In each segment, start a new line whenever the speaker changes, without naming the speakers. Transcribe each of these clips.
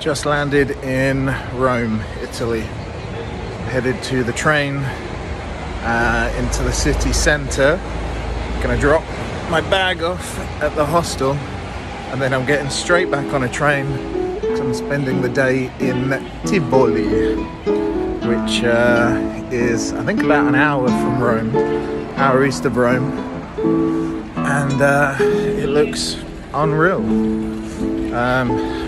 Just landed in Rome, Italy. Headed to the train uh, into the city centre. Gonna drop my bag off at the hostel and then I'm getting straight back on a train because I'm spending the day in Tivoli, which uh, is I think about an hour from Rome, hour east of Rome, and uh, it looks unreal. Um,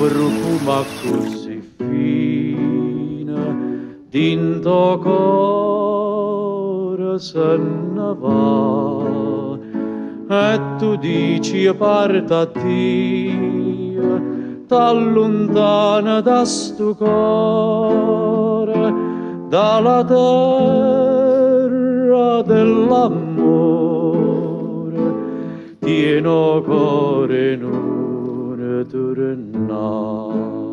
profuma così fine, dinto cuore se ne va. E tu dici parta Dio, t'allontana da sto cuore, dalla terra dell'amore, tieno cuore 둘은 나.